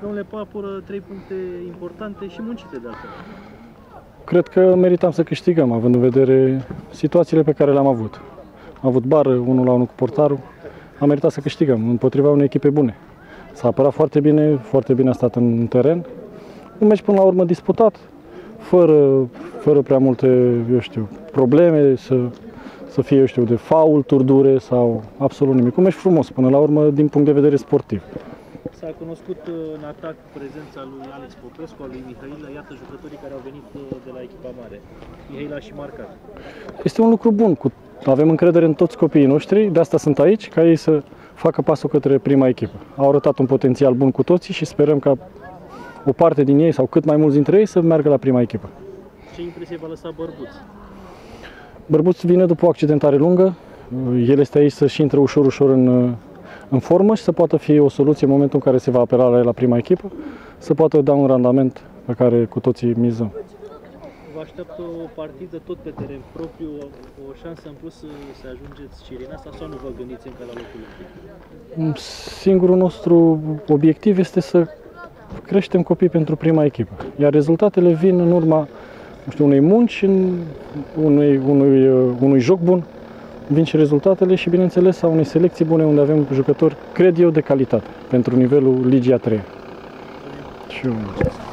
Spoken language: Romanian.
Domnule Papură, trei puncte importante și muncite de altfel. Cred că meritam să câștigăm, având în vedere situațiile pe care le-am avut. Am avut bară, unul la unul cu portarul, am meritat să câștigăm împotriva unei echipe bune. S-a apărat foarte bine, foarte bine a stat în teren. Un meci până la urmă disputat, fără, fără prea multe, eu știu, probleme, să, să fie, eu știu, de faulturi dure sau absolut nimic. Un meci frumos, până la urmă, din punct de vedere sportiv. S-a cunoscut uh, în atac prezența lui Alex Popescu, a lui Mihaila, iată jucătorii care au venit uh, de la echipa mare. Mihaila și marcat. Este un lucru bun, cu, avem încredere în toți copiii noștri, de asta sunt aici, ca ei să facă pasul către prima echipă. Au arătat un potențial bun cu toții și sperăm ca o parte din ei sau cât mai mulți dintre ei să meargă la prima echipă. Ce impresie va lăsa Bărbuț? Bărbuț vine după o accidentare lungă, el este aici să-și intre ușor, ușor în, în formă și să poată fi o soluție în momentul în care se va apela la, la prima echipă, să poată da un randament pe care cu toții mizăm. Vă așteaptă o partidă tot pe teren propriu, o, o șansă în plus să, să ajungeți și în asta sau nu vă gândiți încă la locul întâi? Singurul nostru obiectiv este să creștem copii pentru prima echipă, iar rezultatele vin în urma nu știu, unei munci, în unui, unui, unui joc bun, vin și rezultatele și, bineînțeles, a unei selecții bune unde avem jucători, cred eu, de calitate pentru nivelul Ligia 3. Și eu mulțumesc.